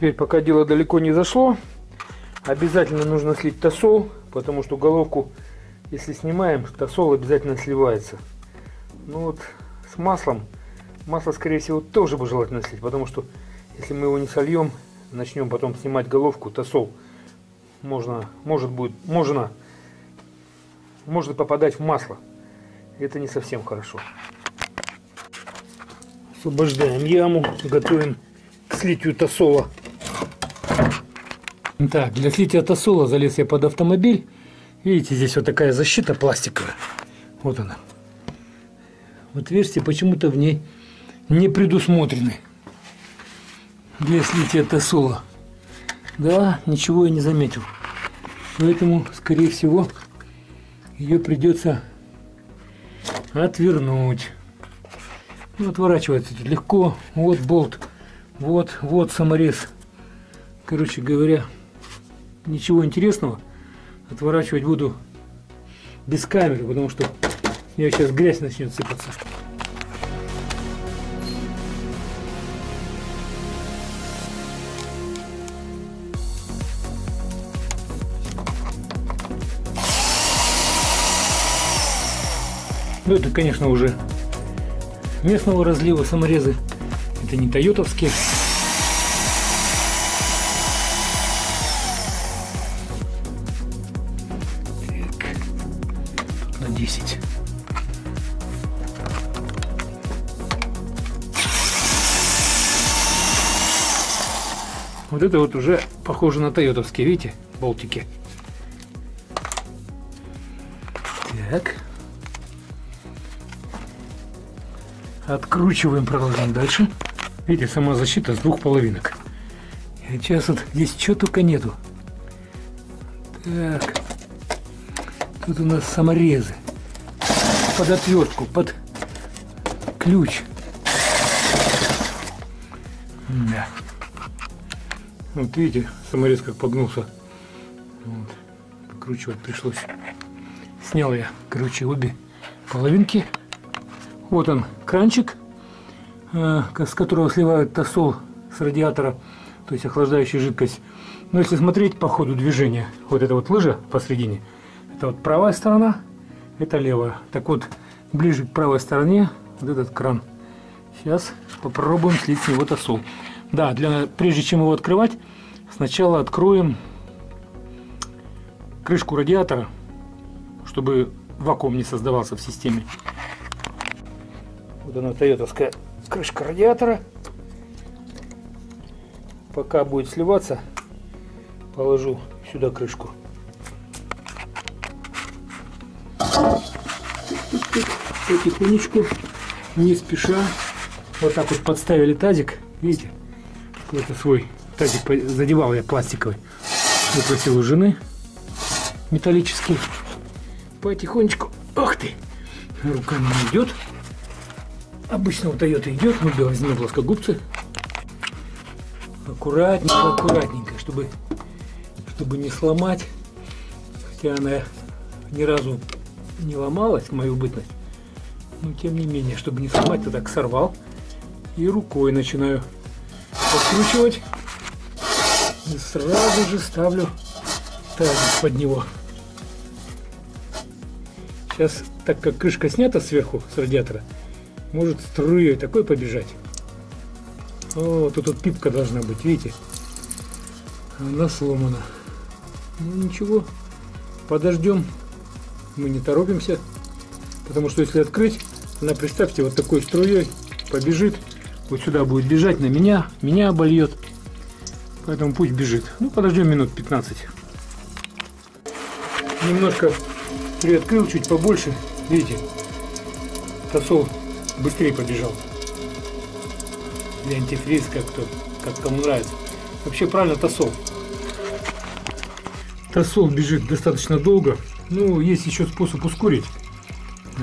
Теперь, пока дело далеко не зашло, обязательно нужно слить тосол, потому что головку, если снимаем, тосол обязательно сливается. Ну вот с маслом, масло, скорее всего, тоже бы желательно слить, потому что если мы его не сольем, начнем потом снимать головку, тосол можно, может будет, можно, может попадать в масло. Это не совсем хорошо. Освобождаем яму, готовим к слитию тосола. Так, для слития тосола залез я под автомобиль. Видите, здесь вот такая защита пластиковая. Вот она. Отверстия почему-то в ней не предусмотрены для слития тосола. Да, ничего я не заметил. Поэтому, скорее всего, ее придется отвернуть. Ну, отворачивается легко. Вот болт. Вот, вот саморез. Короче говоря, ничего интересного. Отворачивать буду без камеры, потому что я сейчас грязь начнет сыпаться. Ну, это, конечно, уже местного разлива саморезы. Это не тойотовские. 10. Вот это вот уже похоже на тойотовские, видите, болтики. Так. Откручиваем, продолжаем дальше. Видите, сама защита с двух половинок. Сейчас вот здесь что только нету. Так. Тут у нас саморезы. Под отвертку, под ключ. Да. Вот видите, саморез как погнулся. Вот. Покручивать пришлось. Снял я, короче, обе половинки. Вот он, кранчик, э, с которого сливают тосол с радиатора, то есть охлаждающая жидкость. Но если смотреть по ходу движения, вот эта вот лыжа посередине, это вот правая сторона, это левая. Так вот, ближе к правой стороне вот этот кран. Сейчас попробуем слить с него тосол. Да, для, прежде чем его открывать, сначала откроем крышку радиатора, чтобы вакуум не создавался в системе. Вот она, тойотовская крышка радиатора. Пока будет сливаться, положу сюда крышку. Потихонечку, не спеша, вот так вот подставили тазик, видите, какой-то свой тазик задевал я пластиковый, выпросил у жены металлический. Потихонечку, ах ты, руками не идет. Обычно у Toyota идет, мы возьмем плоскогубцы. Аккуратненько, аккуратненько, чтобы, чтобы не сломать. Хотя она ни разу не ломалась в мою бытность. Но тем не менее, чтобы не сломать, то так сорвал. И рукой начинаю подкручивать. И сразу же ставлю тазик под него. Сейчас, так как крышка снята сверху с радиатора, может струей такой побежать. О, тут вот пипка должна быть, видите? Она сломана. Ну ничего, подождем. Мы не торопимся. Потому что если открыть, она, представьте, вот такой струей побежит. Вот сюда будет бежать на меня, меня обольет. Поэтому пусть бежит. Ну, подождем минут 15. Немножко приоткрыл чуть побольше. Видите, тосол быстрее побежал. Или антифриз, как кто, как кому нравится. Вообще правильно тосол. Тосол бежит достаточно долго. Ну, есть еще способ ускорить э,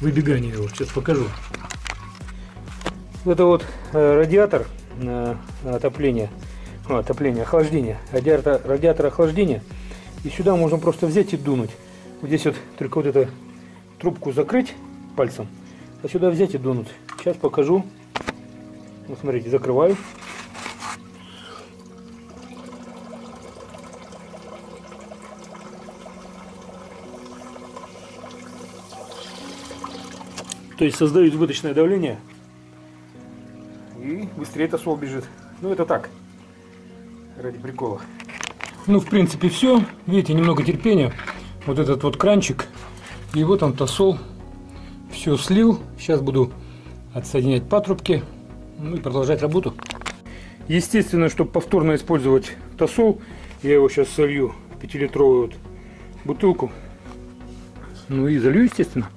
выбегание его. Сейчас покажу. Это вот э, радиатор на отопление, ну, отопление, охлаждение, радиатор, радиатор охлаждения. И сюда можно просто взять и дунуть. Вот здесь вот только вот эту трубку закрыть пальцем, а сюда взять и дунуть. Сейчас покажу. Вот смотрите, закрываю. То есть создаю избыточное давление. И быстрее тосол бежит. Ну это так. Ради прикола. Ну, в принципе, все. Видите, немного терпения. Вот этот вот кранчик. И вот он тосол. Все слил. Сейчас буду отсоединять патрубки. Ну и продолжать работу. Естественно, чтобы повторно использовать тосол, я его сейчас солью в 5-литровую вот бутылку. Ну и залью, естественно.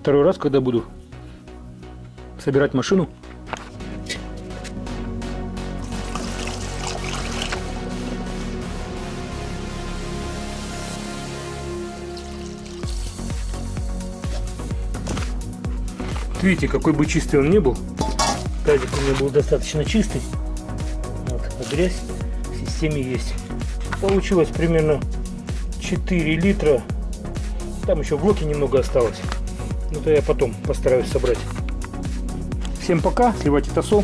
Второй раз, когда буду собирать машину. Видите, какой бы чистый он не был, тазик у меня был достаточно чистый. Вот, а грязь в системе есть. Получилось примерно 4 литра. Там еще в блоке немного осталось. Ну то я потом постараюсь собрать. Всем пока, сливайте тосол.